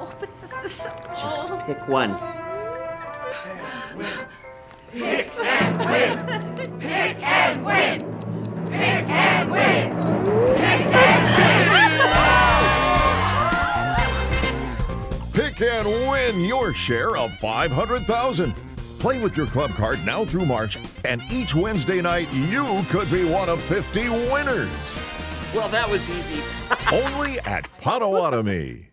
Oh, but this is so. Just oh. pick one. Pick and win! Pick and win! Pick and win! Pick and win! Pick and win your share of 500,000. Play with your club card now through March, and each Wednesday night you could be one of 50 winners. Well, that was easy. Only at Potawatomi.